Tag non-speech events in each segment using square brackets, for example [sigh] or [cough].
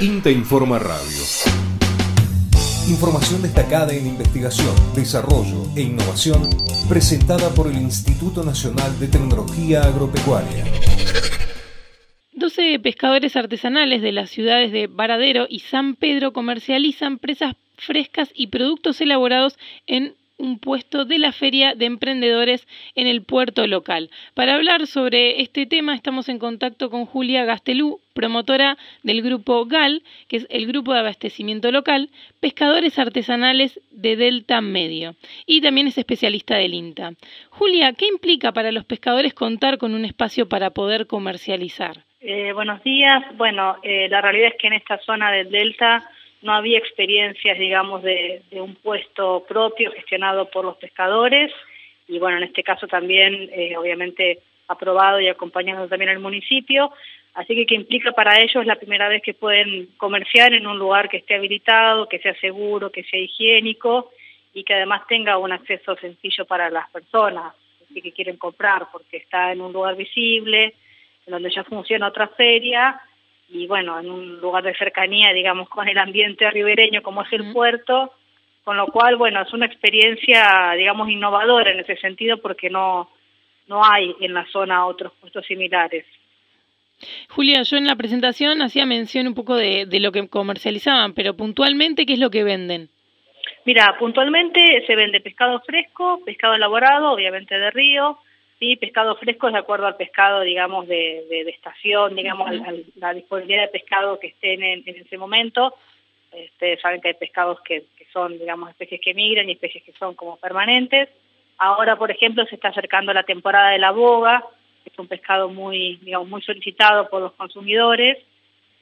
INTA Informa Radio. Información destacada en investigación, desarrollo e innovación presentada por el Instituto Nacional de Tecnología Agropecuaria. 12 pescadores artesanales de las ciudades de Varadero y San Pedro comercializan presas frescas y productos elaborados en un puesto de la Feria de Emprendedores en el puerto local. Para hablar sobre este tema estamos en contacto con Julia Gastelú, promotora del grupo GAL, que es el grupo de abastecimiento local, pescadores artesanales de Delta Medio, y también es especialista del INTA. Julia, ¿qué implica para los pescadores contar con un espacio para poder comercializar? Eh, buenos días. Bueno, eh, la realidad es que en esta zona del Delta no había experiencias, digamos, de, un puesto propio gestionado por los pescadores. Y bueno, en este caso también, eh, obviamente, aprobado y acompañado también al municipio, así que que implica para ellos la primera vez que pueden comerciar en un lugar que esté habilitado, que sea seguro, que sea higiénico y que además tenga un acceso sencillo para las personas que quieren comprar, porque está en un lugar visible, en donde ya funciona otra feria y bueno, en un lugar de cercanía, digamos, con el ambiente ribereño como es el puerto, con lo cual, bueno, es una experiencia, digamos, innovadora en ese sentido porque no, no hay en la zona otros puestos similares. Julia, yo en la presentación hacía mención un poco de, de lo que comercializaban, pero puntualmente, ¿qué es lo que venden? Mira, puntualmente se vende pescado fresco, pescado elaborado, obviamente de río, Sí, pescado fresco es de acuerdo al pescado, digamos, de, de, estación, digamos, a, la disponibilidad de pescado que estén en, en ese momento. Ustedes saben que hay pescados que, que, son, digamos, especies que migran y especies que son como permanentes. Ahora, por ejemplo, se está acercando la temporada de la boga, que es un pescado muy, digamos, muy solicitado por los consumidores.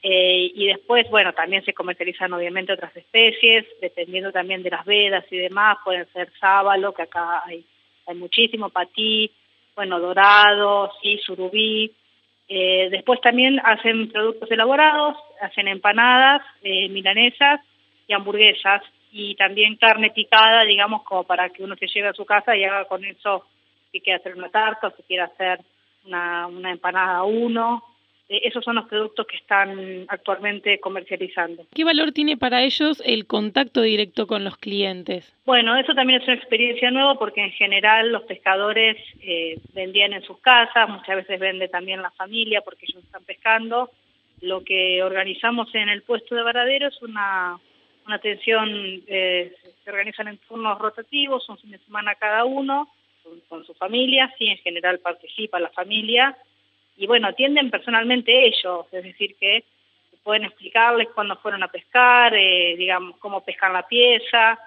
Eh, y después, bueno, también se comercializan obviamente otras especies, dependiendo también de las vedas y demás, pueden ser sábalo, que acá hay, hay muchísimo, patí, bueno, dorado, sí, surubí. Eh, después también hacen productos elaborados, hacen empanadas, eh, milanesas y hamburguesas y también carne picada, digamos, como para que uno se lleve a su casa y haga con eso si quiere hacer una tarta o si quiere hacer una, una empanada uno esos son los productos que están actualmente comercializando. ¿Qué valor tiene para ellos el contacto directo con los clientes? Bueno, eso también es una experiencia nueva porque en general los pescadores eh, vendían en sus casas, muchas veces vende también la familia porque ellos están pescando. Lo que organizamos en el puesto de Varadero es una, una atención, eh, se organizan en turnos rotativos, un fin de semana cada uno, con, con su familia, sí, en general participa la familia, y bueno, atienden personalmente ellos, es decir, que pueden explicarles cuándo fueron a pescar, eh, digamos, cómo pescan la pieza,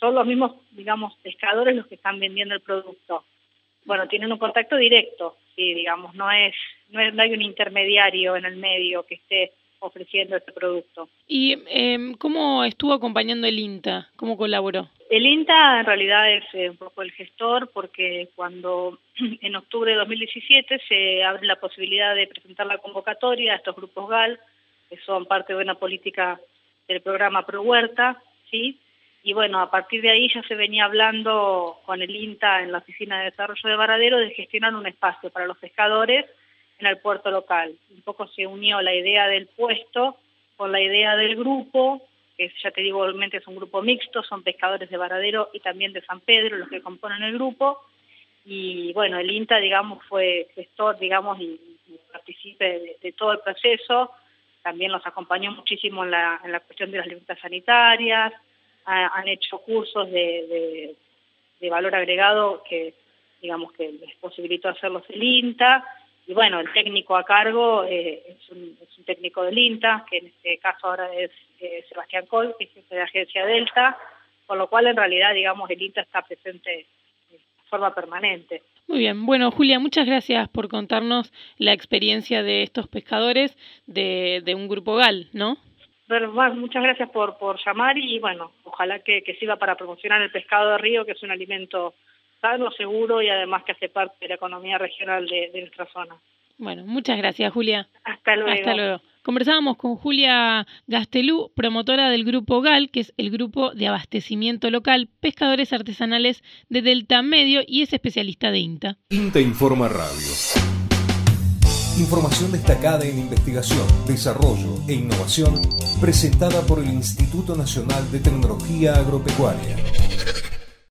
son los mismos, digamos, pescadores los que están vendiendo el producto. Bueno, tienen un contacto directo, sí, digamos, no es, no, no hay un intermediario en el medio que esté ofreciendo este producto. ¿Y eh, cómo estuvo acompañando el INTA? ¿Cómo colaboró? El INTA en realidad es eh, un poco el gestor porque cuando [clears throat] en octubre de 2017 se abre la posibilidad de presentar la convocatoria a estos grupos GAL, que son parte de una política del programa Pro Huerta, ¿sí? Y bueno, a partir de ahí ya se venía hablando con el INTA en la Oficina de Desarrollo de Varadero de gestionar un espacio para los pescadores en el puerto local. Un poco se unió la idea del puesto con la idea del grupo que ya te digo, obviamente es un grupo mixto, son pescadores de Varadero y también de San Pedro los que componen el grupo, y bueno, el INTA, digamos, fue gestor, digamos, y, y participe de, todo el proceso, también los acompañó muchísimo en la, en la cuestión de las libertades sanitarias, han hecho cursos de, de, valor agregado que, digamos, que les posibilitó hacerlos el INTA, y bueno, el técnico a cargo eh, es, un, es, un, técnico del INTA, que en este caso ahora es eh, Sebastián Col, que es jefe de agencia Delta, con lo cual en realidad, digamos, el INTA está presente de forma permanente. Muy bien, bueno Julia, muchas gracias por contarnos la experiencia de estos pescadores de, de un grupo GAL, ¿no? Pero, bueno, muchas gracias por, por llamar y bueno, ojalá que, que sirva para promocionar el pescado de río, que es un alimento sano, seguro y además que hace parte de la economía regional de, de nuestra zona. Bueno, muchas gracias, Julia. Hasta luego. Hasta luego. Conversábamos con Julia Gastelú, promotora del Grupo GAL, que es el grupo de abastecimiento local, pescadores artesanales de Delta Medio y es especialista de INTA. INTA Informa Radio. Información destacada en investigación, desarrollo e innovación presentada por el Instituto Nacional de Tecnología Agropecuaria.